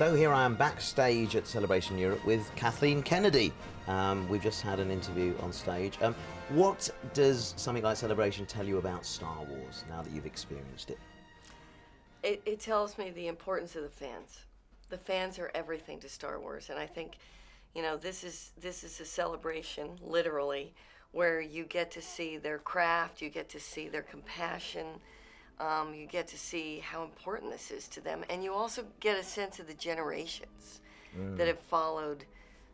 So here I am backstage at Celebration Europe with Kathleen Kennedy. Um, we've just had an interview on stage. Um, what does something like Celebration tell you about Star Wars now that you've experienced it? It, it tells me the importance of the fans. The fans are everything to Star Wars, and I think, you know, this is this is a celebration, literally, where you get to see their craft, you get to see their compassion, um, you get to see how important this is to them, and you also get a sense of the generations Mm. that have followed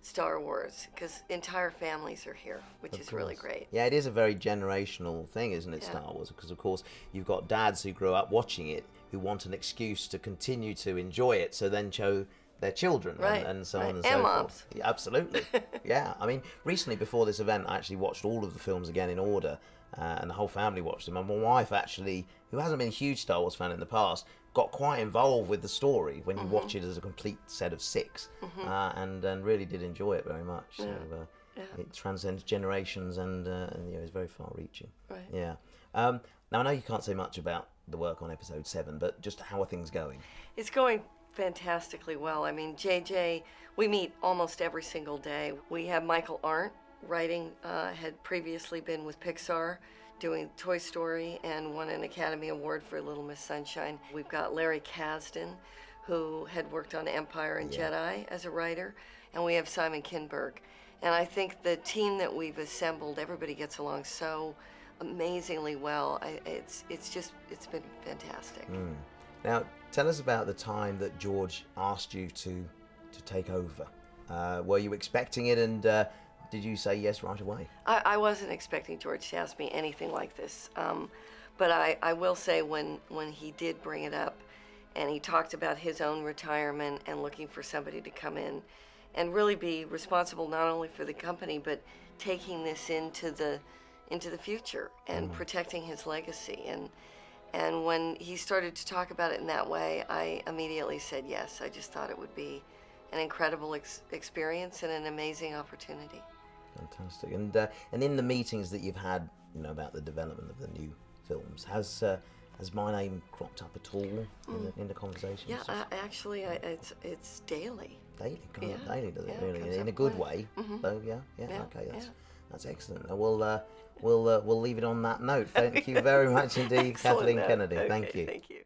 Star Wars, because entire families are here, which Of is really great. Yeah, it is a very generational thing, isn't it, Yeah. Star Wars? Because, of course, you've got dads who grew up watching it who want an excuse to continue to enjoy it, so then show their children Right, and, and so right. on and, And so moms. forth. Yeah, absolutely. yeah, I mean, recently before this event, I actually watched all of the films again in order, uh, and the whole family watched them. And my wife actually, who hasn't been a huge Star Wars fan in the past, got quite involved with the story when you Mm-hmm. watch it as a complete set of 6 uh, and and really did enjoy it very much. So uh, Yeah. it transcends generations and uh, and you know is very far-reaching. Right. Yeah. Um, now I know you can't say much about the work on episode seven, but just how are things going? It's going fantastically well. I mean, JJ, we meet almost every single day. We have Michael Arndt writing, uh, had previously been with Pixar doing Toy Story and won an Academy Award for Little Miss Sunshine. We've got Larry Kasdan, who had worked on Empire and Jedi as a writer, and we have Simon Kinberg. And I think the team that we've assembled, everybody gets along so amazingly well. I, it's it's just it's been fantastic. Now tell us about the time that George asked you to to take over. Uh, were you expecting it, and uh, did you say yes right away? I, I wasn't expecting George to ask me anything like this, um, but I, I will say when when he did bring it up, and he talked about his own retirement and looking for somebody to come in, and really be responsible not only for the company but taking this into the into the future and protecting his legacy and and when he started to talk about it in that way, I immediately said yes. I just thought it would be an incredible ex- experience and an amazing opportunity. Fantastic. And uh, and in the meetings that you've had, you know, about the development of the new films, has uh, has my name cropped up at all in, the, in the conversations? Yeah, uh, actually, I, it's it's daily. daily, yeah, daily, does it yeah, it really? comes In a good quite- way. So yeah, yeah, Yeah, okay, that's yeah. That's excellent. We'll uh, we'll uh, we'll leave it on that note. Thank you very much indeed, Kathleen. Kennedy. Okay, Thank you. Thank you.